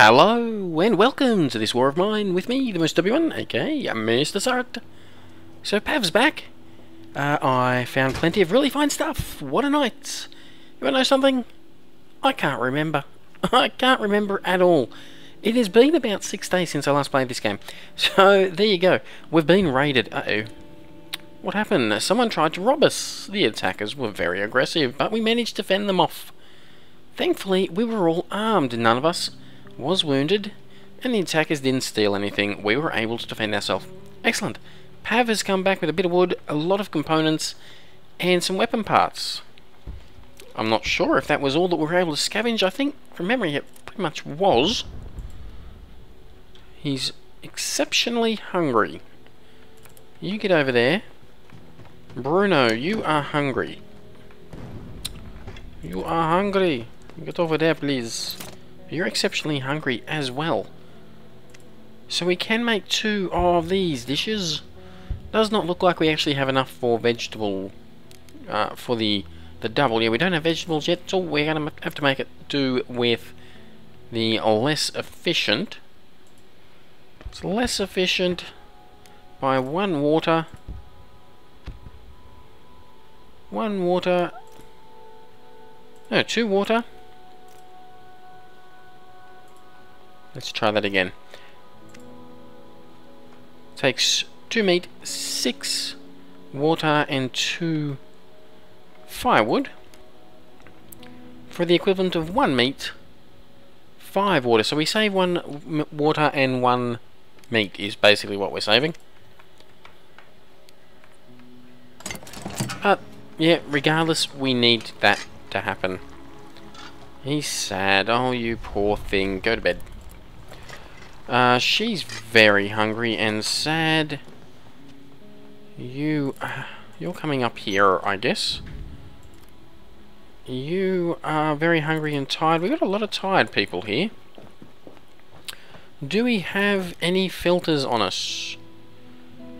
Hello and welcome to this war of mine with me, the most W1, aka Mr. Suryt. So Pav's back. Uh, I found plenty of really fine stuff. What a night! You wanna know something? I can't remember. I can't remember at all. It has been about six days since I last played this game. So there you go. We've been raided. Uh oh. What happened? Someone tried to rob us. The attackers were very aggressive, but we managed to fend them off. Thankfully, we were all armed. None of us was wounded, and the attackers didn't steal anything. We were able to defend ourselves. Excellent. Pav has come back with a bit of wood, a lot of components, and some weapon parts. I'm not sure if that was all that we were able to scavenge. I think, from memory, it pretty much was. He's exceptionally hungry. You get over there. Bruno, you are hungry. You are hungry. Get over there, please. You're exceptionally hungry as well. So we can make two of these dishes. Does not look like we actually have enough for vegetable, uh, for the the double. Yeah, we don't have vegetables yet, so we're going to have to make it do with the less efficient. It's less efficient by one water. One water. No, two water. Let's try that again. Takes two meat, six water, and two firewood. For the equivalent of one meat, five water. So we save one water and one meat is basically what we're saving. But, yeah, regardless, we need that to happen. He's sad. Oh, you poor thing. Go to bed. Uh, she's very hungry and sad. You, uh, you're coming up here, I guess. You are very hungry and tired. We've got a lot of tired people here. Do we have any filters on us?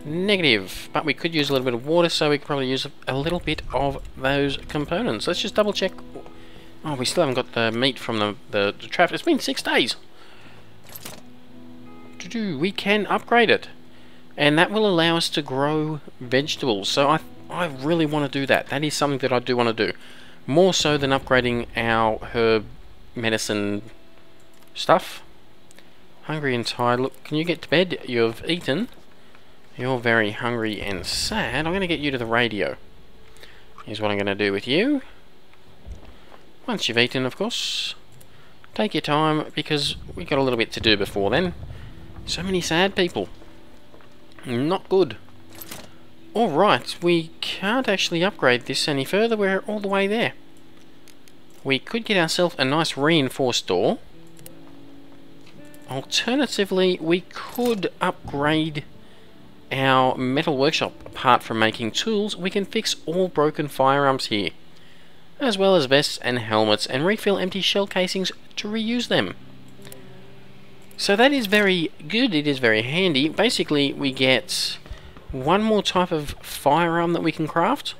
Negative, but we could use a little bit of water, so we could probably use a, little bit of those components. Let's just double check. Oh, we still haven't got the meat from the, the, the trap. It's been six days we can upgrade it. And that will allow us to grow vegetables. So I, I really want to do that. That is something that I do want to do. More so than upgrading our herb medicine stuff. Hungry and tired. Look, can you get to bed? You've eaten. You're very hungry and sad. I'm going to get you to the radio. Here's what I'm going to do with you. Once you've eaten, of course. Take your time, because we've got a little bit to do before then. So many sad people. Not good. Alright, we can't actually upgrade this any further. We're all the way there. We could get ourselves a nice reinforced door. Alternatively, we could upgrade our metal workshop. Apart from making tools, we can fix all broken firearms here. As well as vests and helmets and refill empty shell casings to reuse them. So that is very good, it is very handy. Basically, we get one more type of firearm that we can craft.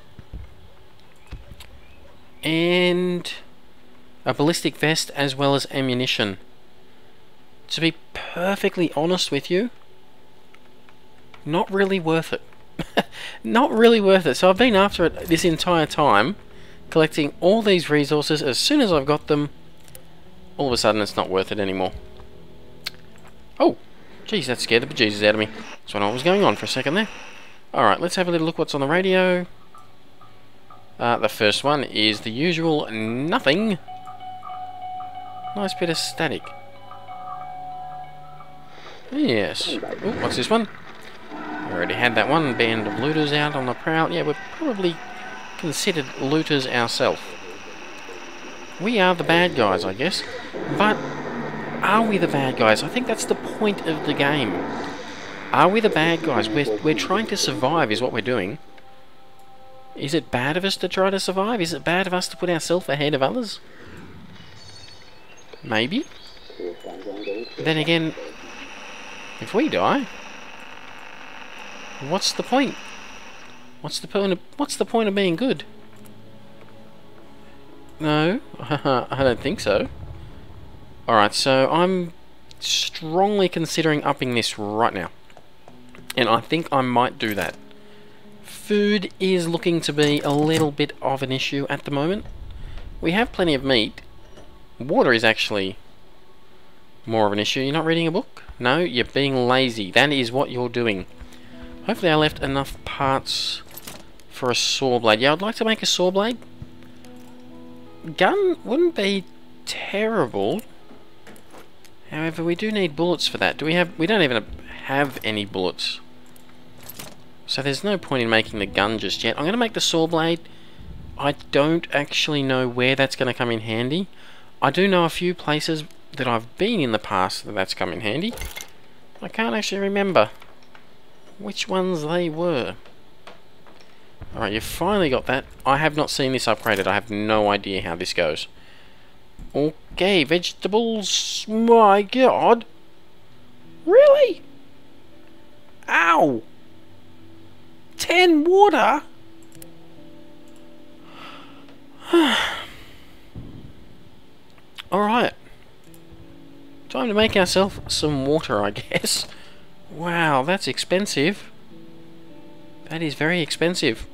And a ballistic vest as well as ammunition. To be perfectly honest with you, not really worth it. not really worth it. So I've been after it this entire time, collecting all these resources. As soon as I've got them, all of a sudden it's not worth it anymore. Oh, jeez, that scared the bejesus out of me. So I know what was going on for a second there. Alright, let's have a little look what's on the radio. Uh, the first one is the usual nothing. Nice bit of static. Yes. What's this one? We already had that one. Band of looters out on the prowl. Yeah, we're probably considered looters ourselves. We are the bad guys, I guess. But are we the bad guys? I think that's the point of the game. Are we the bad guys? We're, we're trying to survive is what we're doing. Is it bad of us to try to survive? Is it bad of us to put ourselves ahead of others? Maybe. Then again, if we die, what's the point? What's the point of, what's the point of being good? No, I don't think so. Alright, so I'm strongly considering upping this right now. And I think I might do that. Food is looking to be a little bit of an issue at the moment. We have plenty of meat. Water is actually more of an issue. You're not reading a book? No, you're being lazy. That is what you're doing. Hopefully I left enough parts for a saw blade. Yeah, I'd like to make a saw blade. Gun wouldn't be terrible. However, we do need bullets for that. Do we have... We don't even have any bullets. So there's no point in making the gun just yet. I'm going to make the saw blade. I don't actually know where that's going to come in handy. I do know a few places that I've been in the past that that's come in handy. I can't actually remember which ones they were. Alright, you've finally got that. I have not seen this upgraded. I have no idea how this goes. Okay, vegetables. My god. Really? Ow. 10 water? Alright. Time to make ourselves some water, I guess. Wow, that's expensive. That is very expensive.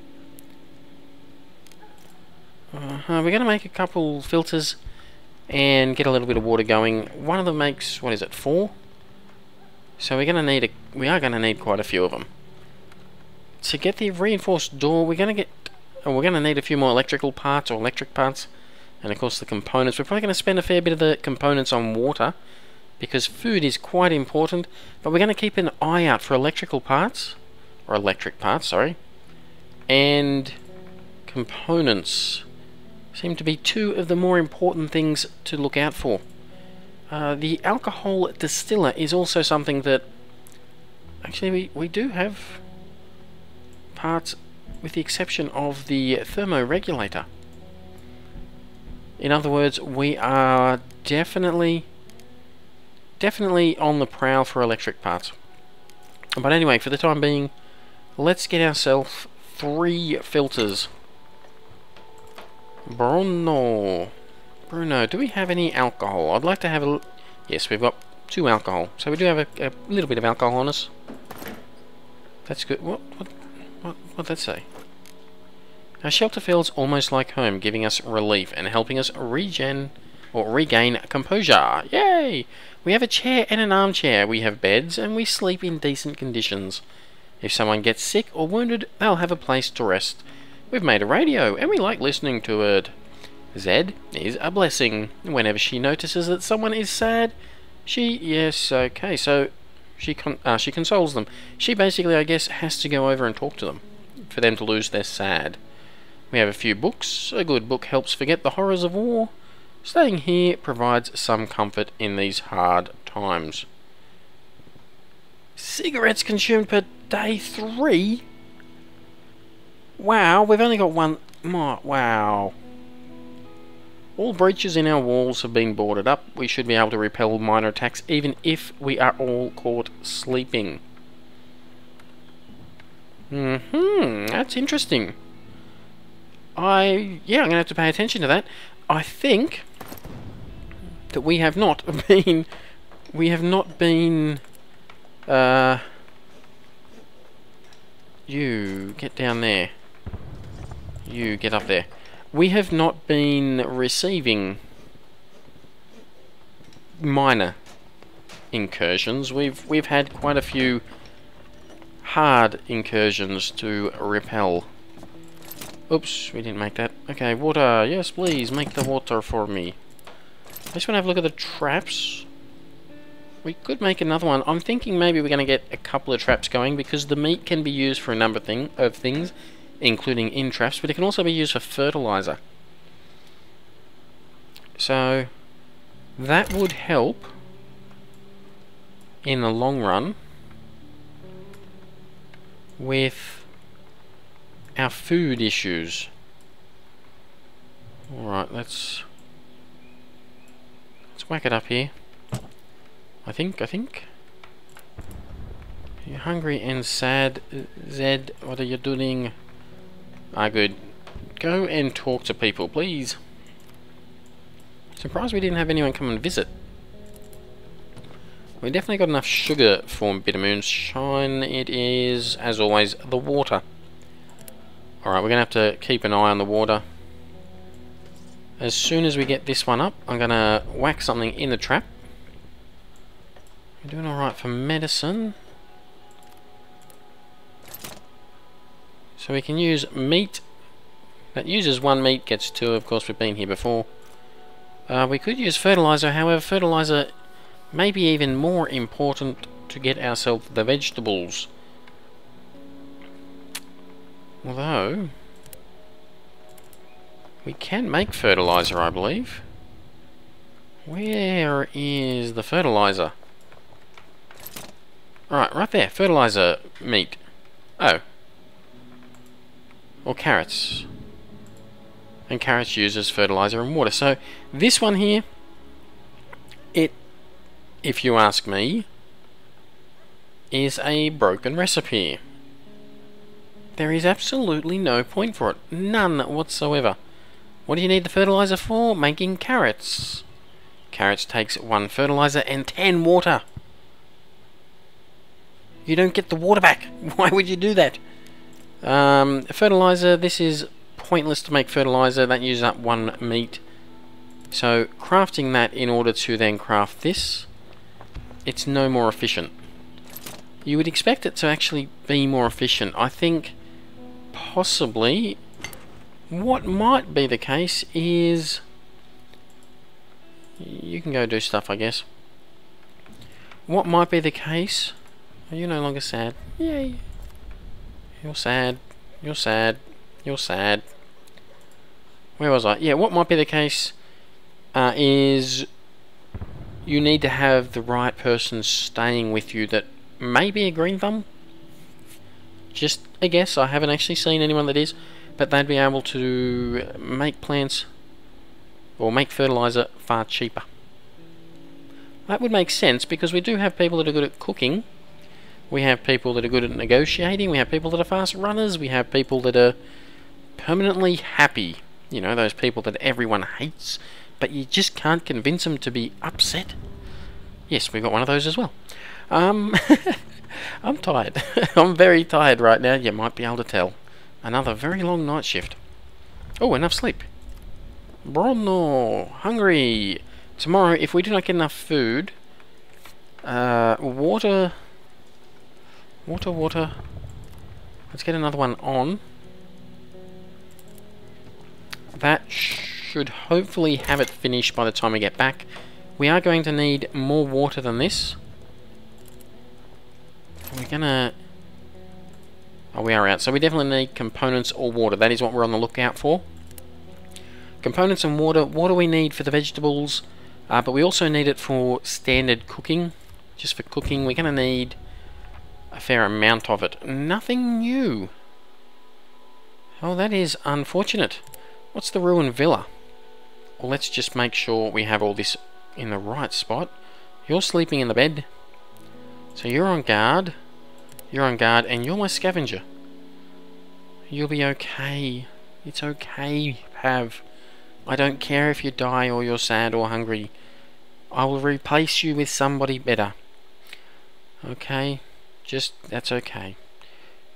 Uh, we're going to make a couple filters and get a little bit of water going. One of them makes, what is it, four? So we're going to need a, we are going to need quite a few of them. To get the reinforced door, we're going to get, oh, we're going to need a few more electrical parts or electric parts. And of course the components. We're probably going to spend a fair bit of the components on water because food is quite important. But we're going to keep an eye out for electrical parts, or electric parts, sorry, and components seem to be two of the more important things to look out for. Uh, the alcohol distiller is also something that actually we, we do have parts with the exception of the thermoregulator. In other words, we are definitely definitely on the prowl for electric parts. But anyway, for the time being, let's get ourselves three filters. Bruno. Bruno, do we have any alcohol? I'd like to have a... Yes, we've got two alcohol. So we do have a, a little bit of alcohol on us. That's good. What, what, what, what'd that say? Our shelter feels almost like home, giving us relief and helping us regen or regain composure. Yay! We have a chair and an armchair. We have beds and we sleep in decent conditions. If someone gets sick or wounded, they'll have a place to rest. We've made a radio and we like listening to it. Zed is a blessing. Whenever she notices that someone is sad, she yes okay so she con uh, she consoles them. She basically I guess has to go over and talk to them for them to lose their sad. We have a few books. A good book helps forget the horrors of war. Staying here provides some comfort in these hard times. Cigarettes consumed per day three? Wow, we've only got one. Wow. All breaches in our walls have been boarded up. We should be able to repel minor attacks even if we are all caught sleeping. Mm hmm that's interesting. I, yeah, I'm going to have to pay attention to that. I think that we have not been, we have not been, uh, you, get down there. You, get up there. We have not been receiving minor incursions. We've we've had quite a few hard incursions to repel. Oops, we didn't make that. Okay, water. Yes, please, make the water for me. I just want to have a look at the traps. We could make another one. I'm thinking maybe we're going to get a couple of traps going because the meat can be used for a number thing, of things, including in traps, but it can also be used for fertilizer. So, that would help in the long run with our food issues. Alright, let's let's whack it up here. I think, I think. You're hungry and sad, Zed. What are you doing? Ah, good. Go and talk to people, please. Surprised we didn't have anyone come and visit. We definitely got enough sugar for Bitter Moonshine. It is, as always, the water. Alright, we're going to have to keep an eye on the water. As soon as we get this one up, I'm going to whack something in the trap. We're doing alright for medicine. So we can use meat. That uses one meat, gets two. Of course, we've been here before. Uh, we could use fertilizer, however, fertilizer may be even more important to get ourselves the vegetables. Although, we can make fertilizer, I believe. Where is the fertilizer? Alright, right there. Fertilizer meat. Oh. Or carrots. And carrots uses fertilizer and water. So, this one here, it, if you ask me, is a broken recipe. There is absolutely no point for it. None whatsoever. What do you need the fertilizer for? Making carrots. Carrots takes one fertilizer and ten water. You don't get the water back. Why would you do that? Um, fertilizer, this is pointless to make fertilizer. That uses up one meat. So crafting that in order to then craft this, it's no more efficient. You would expect it to actually be more efficient. I think possibly what might be the case is you can go do stuff I guess what might be the case are you no longer sad yay you're sad. You're sad. You're sad. Where was I? Yeah what might be the case uh, is you need to have the right person staying with you that may be a green thumb. Just a guess. I haven't actually seen anyone that is but they'd be able to make plants or make fertilizer far cheaper. That would make sense because we do have people that are good at cooking. We have people that are good at negotiating. We have people that are fast runners. We have people that are permanently happy. You know, those people that everyone hates, but you just can't convince them to be upset. Yes, we've got one of those as well. Um, I'm tired. I'm very tired right now. You might be able to tell. Another very long night shift. Oh, enough sleep. Bruno, hungry. Tomorrow, if we do not get enough food, uh, water, water, water. Let's get another one on. That should hopefully have it finished by the time we get back. We are going to need more water than this. We're gonna Oh, we are out. So we definitely need components or water. That is what we're on the lookout for. Components and water. What do we need for the vegetables? Uh, but we also need it for standard cooking. Just for cooking, we're going to need a fair amount of it. Nothing new. Oh, that is unfortunate. What's the ruined villa? Well, let's just make sure we have all this in the right spot. You're sleeping in the bed. So you're on guard. You're on guard, and you're my scavenger. You'll be okay. It's okay, Pav. I don't care if you die or you're sad or hungry. I will replace you with somebody better. Okay? Just, that's okay.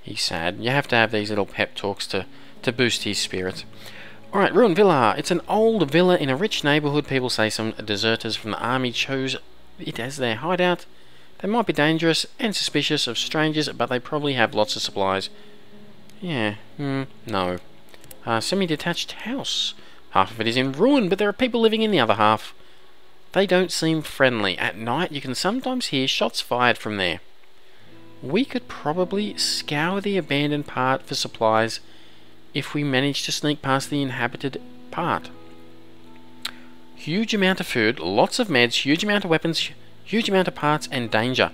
He's sad. You have to have these little pep talks to, to boost his spirits. Alright, Ruined Villa. It's an old villa in a rich neighbourhood. People say some deserters from the army chose it as their hideout. They might be dangerous and suspicious of strangers, but they probably have lots of supplies. Yeah, hmm, no. A semi-detached house. Half of it is in ruin, but there are people living in the other half. They don't seem friendly. At night, you can sometimes hear shots fired from there. We could probably scour the abandoned part for supplies if we manage to sneak past the inhabited part. Huge amount of food, lots of meds, huge amount of weapons, Huge amount of parts and danger.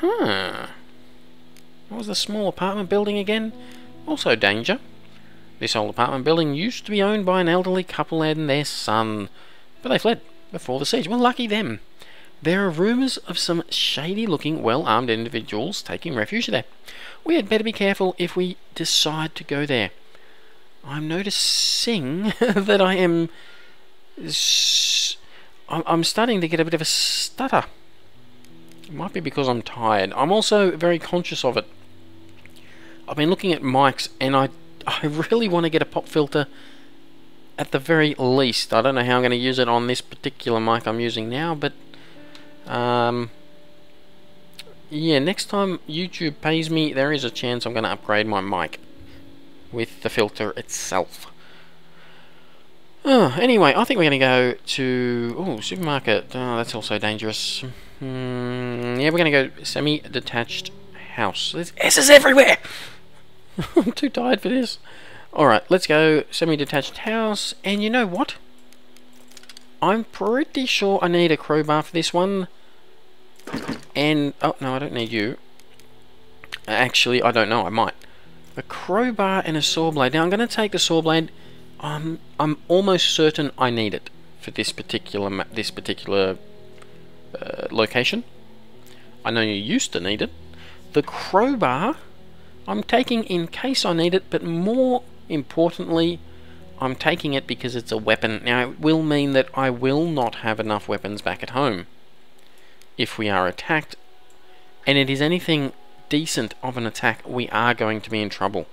Huh. What was the small apartment building again? Also danger. This old apartment building used to be owned by an elderly couple and their son, but they fled before the siege. Well, lucky them. There are rumours of some shady-looking, well-armed individuals taking refuge there. We had better be careful if we decide to go there. I'm noticing that I am I'm starting to get a bit of a stutter. It might be because I'm tired. I'm also very conscious of it. I've been looking at mics and I, I really want to get a pop filter at the very least. I don't know how I'm going to use it on this particular mic I'm using now, but um, yeah, next time YouTube pays me, there is a chance I'm going to upgrade my mic with the filter itself. Oh, anyway, I think we're going to go to... Oh, supermarket. Oh, that's also dangerous. Mm, yeah, we're going to go semi-detached house. There's S's everywhere! I'm too tired for this. Alright, let's go semi-detached house. And you know what? I'm pretty sure I need a crowbar for this one. And... Oh, no, I don't need you. Actually, I don't know. I might. A crowbar and a saw blade. Now, I'm going to take the saw blade I'm I'm almost certain I need it for this particular this particular uh, location. I know you used to need it. The crowbar I'm taking in case I need it, but more importantly, I'm taking it because it's a weapon. Now, it will mean that I will not have enough weapons back at home if we are attacked, and it is anything decent of an attack, we are going to be in trouble.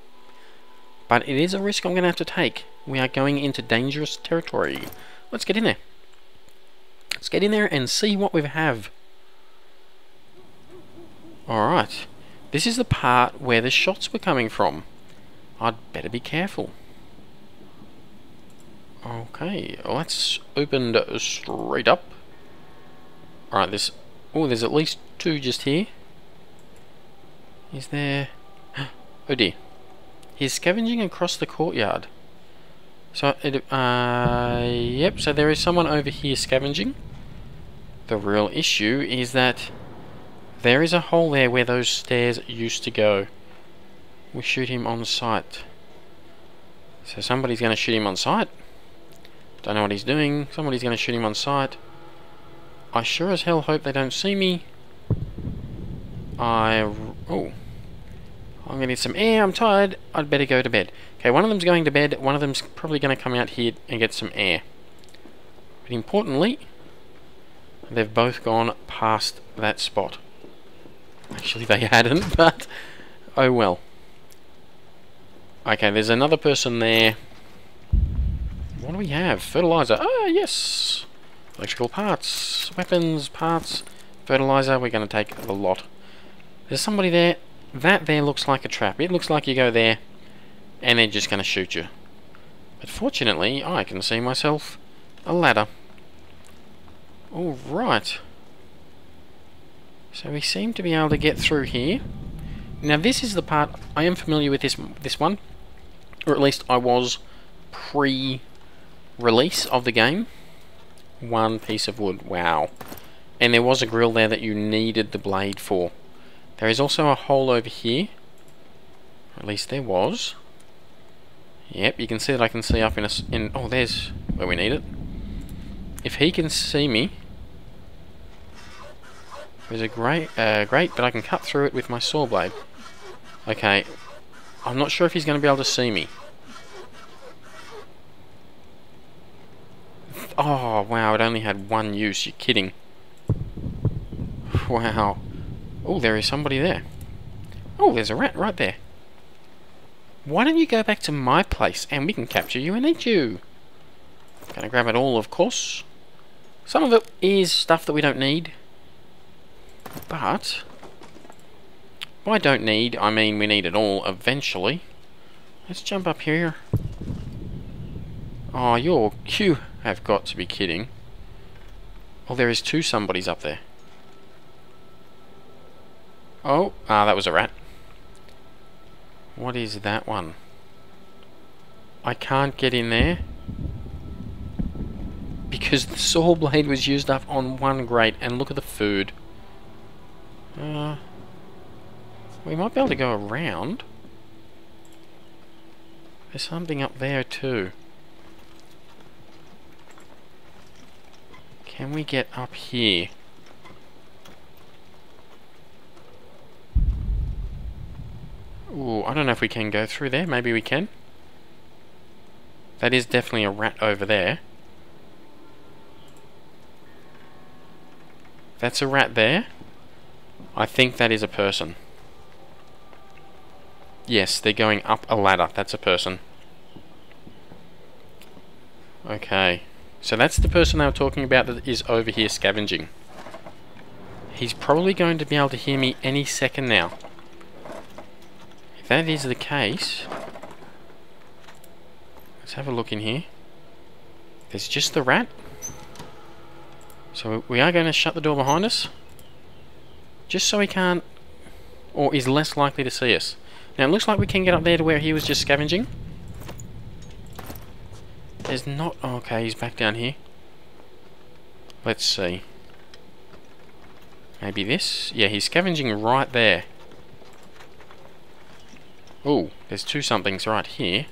But it is a risk I'm going to have to take. We are going into dangerous territory. Let's get in there. Let's get in there and see what we have. Alright. This is the part where the shots were coming from. I'd better be careful. Okay, let's open straight up. Alright, this... Oh, there's at least two just here. Is there... Oh dear. He's scavenging across the courtyard. So, it, uh, yep, so there is someone over here scavenging. The real issue is that there is a hole there where those stairs used to go. We shoot him on sight. So somebody's going to shoot him on sight. Don't know what he's doing. Somebody's going to shoot him on sight. I sure as hell hope they don't see me. I... Oh. I'm going to need some air, I'm tired, I'd better go to bed. Okay, one of them's going to bed, one of them's probably going to come out here and get some air. But importantly, they've both gone past that spot. Actually, they hadn't, but oh well. Okay, there's another person there. What do we have? Fertilizer. Ah, yes! Electrical parts, weapons, parts, fertilizer. We're going to take the lot. There's somebody there. That there looks like a trap. It looks like you go there and they're just going to shoot you. But fortunately, I can see myself a ladder. Alright. So we seem to be able to get through here. Now this is the part, I am familiar with this, this one. Or at least I was pre-release of the game. One piece of wood, wow. And there was a grill there that you needed the blade for. There is also a hole over here. at least there was. Yep, you can see that I can see up in a... In, oh, there's where we need it. If he can see me... There's a great, uh, great, but I can cut through it with my saw blade. Okay, I'm not sure if he's going to be able to see me. Oh, wow, it only had one use, you're kidding. Wow. Oh, there is somebody there. Oh, there's a rat right there. Why don't you go back to my place and we can capture you and eat you? Gonna grab it all, of course. Some of it is stuff that we don't need. But... I don't need, I mean we need it all eventually. Let's jump up here. Oh, you're... You have got to be kidding. Oh, there is two somebodies up there. Oh, ah, that was a rat. What is that one? I can't get in there. Because the saw blade was used up on one grate, and look at the food. Uh, we might be able to go around. There's something up there too. Can we get up here? Ooh, I don't know if we can go through there. Maybe we can. That is definitely a rat over there. That's a rat there. I think that is a person. Yes, they're going up a ladder. That's a person. Okay. So that's the person they were talking about that is over here scavenging. He's probably going to be able to hear me any second now. If that is the case... Let's have a look in here. There's just the rat. So we are going to shut the door behind us. Just so he can't... Or is less likely to see us. Now it looks like we can get up there to where he was just scavenging. There's not... Oh, okay, he's back down here. Let's see. Maybe this? Yeah, he's scavenging right there. Oh, there's two somethings right here.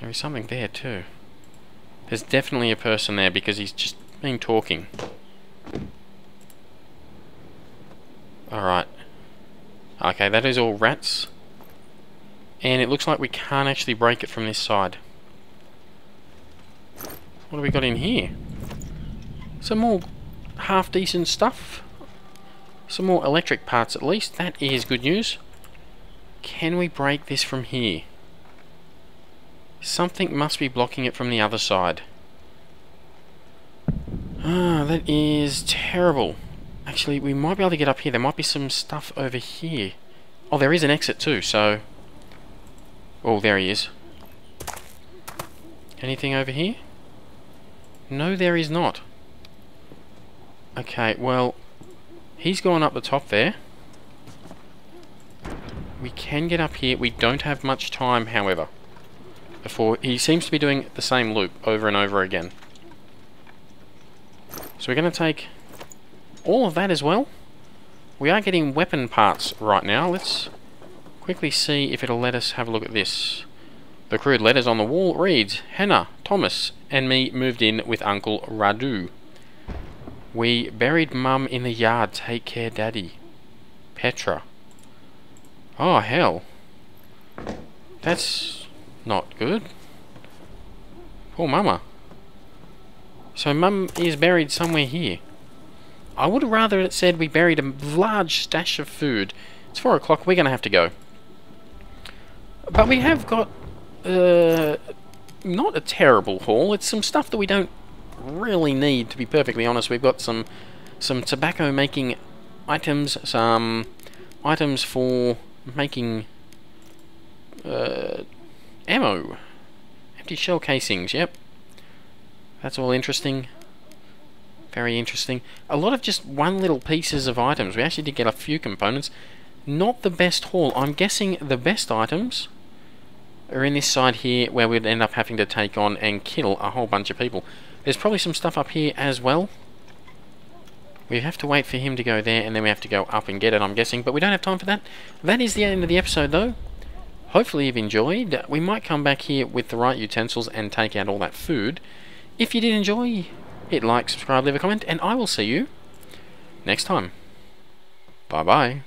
There is something there too. There's definitely a person there because he's just been talking. Alright. Okay, that is all rats. And it looks like we can't actually break it from this side. What have we got in here? Some more half-decent stuff. Some more electric parts at least. That is good news. Can we break this from here? Something must be blocking it from the other side. Ah, that is terrible. Actually, we might be able to get up here. There might be some stuff over here. Oh, there is an exit too, so... Oh, there he is. Anything over here? No, there is not. Okay, well, he's gone up the top there. We can get up here. We don't have much time, however. Before he seems to be doing the same loop over and over again. So we're going to take all of that as well. We are getting weapon parts right now. Let's quickly see if it'll let us have a look at this. The crude letters on the wall reads, Hannah, Thomas, and me moved in with Uncle Radu. We buried Mum in the yard, take care Daddy. Petra. Oh, hell. That's not good. Poor Mama. So Mum is buried somewhere here. I would rather it said we buried a large stash of food. It's four o'clock, we're going to have to go. But we have got, uh, not a terrible haul. It's some stuff that we don't really need, to be perfectly honest. We've got some, some tobacco making items, some items for making, uh, ammo. Empty shell casings, yep. That's all interesting. Very interesting. A lot of just one little pieces of items. We actually did get a few components. Not the best haul. I'm guessing the best items are in this side here where we'd end up having to take on and kill a whole bunch of people. There's probably some stuff up here as well. We have to wait for him to go there and then we have to go up and get it, I'm guessing. But we don't have time for that. That is the end of the episode though. Hopefully you've enjoyed. We might come back here with the right utensils and take out all that food. If you did enjoy, hit like, subscribe, leave a comment, and I will see you next time. Bye bye.